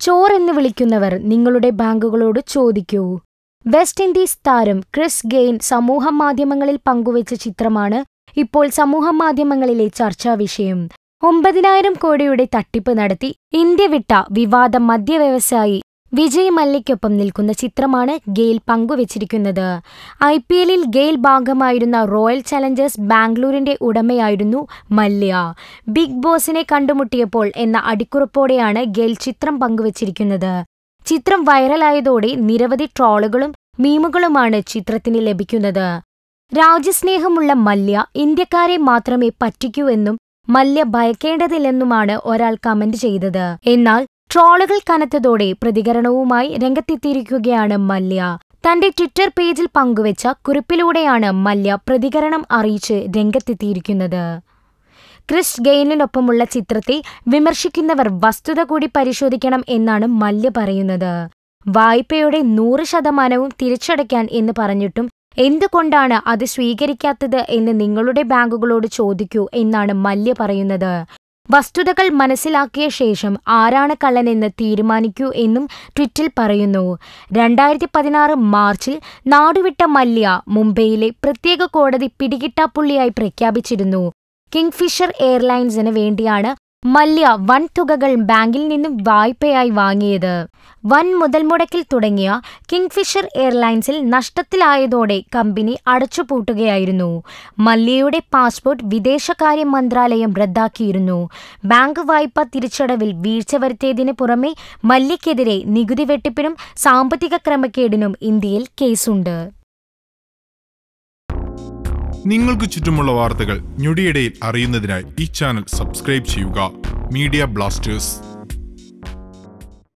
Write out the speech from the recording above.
ചോറെന്ന് വിളിക്കുന്നവർ നിങ്ങളുടെ ബാങ്കുകളോട് ചോദിക്കൂ. വെസ്റ്റ് ഇൻഡീസ് താരം ക്രിസ് ഗെയിൻ സമൂഹ മാധ്യമങ്ങളിൽ പങ്കുവച്ച ചിത്രമാണ് ഇപ്പോൾ സമൂഹ മാധ്യമങ്ങളിലെ ചർച്ചാ വിഷയം. ഒമ്പതിനായിരം കോടിയുടെ തട്ടിപ്പ് നടത്തി ഇന്ത്യ വിട്ട വിവാദ മദ്യവ്യവസായി വിജയ് മല്യയ്ക്കൊപ്പം നിൽക്കുന്ന ചിത്രമാണ് ഗെയിൽ പങ്കുവച്ചിരിക്കുന്നത്. ഐ പി എല്ലിൽ ഗെയിൽ ഭാഗമായിരുന്ന റോയൽ ചലഞ്ചേഴ്സ് ബാംഗ്ലൂരിന്റെ ഉടമയായിരുന്നു മല്യ. ബിഗ് ബോസിനെ കണ്ടുമുട്ടിയപ്പോൾ എന്ന അടിക്കുറപ്പോടെയാണ് ഗെയിൽ ചിത്രം പങ്കുവച്ചിരിക്കുന്നത്. ചിത്രം വൈറലായതോടെ നിരവധി ട്രോളുകളും മീമുകളുമാണ് ചിത്രത്തിന് ലഭിക്കുന്നത്. രാജ്യസ്നേഹമുള്ള മല്യ ഇന്ത്യക്കാരെ മാത്രമേ പറ്റിക്കൂ എന്നും മല്യ ഭയക്കേണ്ടതില്ലെന്നുമാണ് ഒരാൾ കമന്റ് ചെയ്തത്. എന്നാൽ ട്രോളുകൾ കനത്തതോടെ പ്രതികരണവുമായി രംഗത്തെത്തിയിരിക്കുകയാണ് മല്യ. തന്റെ ട്വിറ്റർ പേജിൽ പങ്കുവച്ച കുറിപ്പിലൂടെയാണ് മല്യ പ്രതികരണം അറിയിച്ച് രംഗത്തെത്തിയിരിക്കുന്നത്. ക്രിസ് ഗെയിനിനൊപ്പമുള്ള ചിത്രത്തെ വിമർശിക്കുന്നവർ വസ്തുത കൂടി പരിശോധിക്കണം എന്നാണ് മല്യ പറയുന്നത്. വായ്പയുടെ നൂറ് ശതമാനവും തിരിച്ചടയ്ക്കാൻ എന്ന് പറഞ്ഞിട്ടും എന്തുകൊണ്ടാണ് അത് സ്വീകരിക്കാത്തത് എന്ന് നിങ്ങളുടെ ബാങ്കുകളോട് ചോദിക്കൂ എന്നാണ് മല്യ പറയുന്നത്. വസ്തുതകൾ മനസ്സിലാക്കിയ ശേഷം ആരാണ് കള്ളനെന്ന് തീരുമാനിക്കൂ എന്നും ട്വിറ്റിൽ പറയുന്നു. രണ്ടായിരത്തി പതിനാറ് മാർച്ചിൽ നാടുവിട്ട മല്യ മുംബൈയിലെ പ്രത്യേക കോടതി പിടികിട്ടാപ്പുള്ളിയായി പ്രഖ്യാപിച്ചിരുന്നു. കിങ്ഫിഷർ എയർലൈൻസിന് വേണ്ടിയാണ് മല്യ വൻ തുകകൾ ബാങ്കിൽ നിന്നും വായ്പയായി വാങ്ങിയത്. വൻ മുതൽ മുടക്കിൽ തുടങ്ങിയ കിങ്ഫിഷർ എയർലൈൻസിൽ നഷ്ടത്തിലായതോടെ കമ്പനി അടച്ചുപൂട്ടുകയായിരുന്നു. മല്യയുടെ പാസ്പോർട്ട് വിദേശകാര്യ മന്ത്രാലയം റദ്ദാക്കിയിരുന്നു. ബാങ്ക് വായ്പ തിരിച്ചടവിൽ വീഴ്ച വരുത്തിയതിനു പുറമെ മല്യക്കെതിരെ നികുതി വെട്ടിപ്പിനും സാമ്പത്തിക ക്രമക്കേടിനും ഇന്ത്യയിൽ കേസുണ്ട്. നിങ്ങൾക്ക് ചുറ്റുമുള്ള വാർത്തകൾ ഞൊടിയിടയിൽ അറിയുന്നതിനായി ഈ ചാനൽ സബ്സ്ക്രൈബ് ചെയ്യുക. Media Blasters.